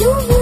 you.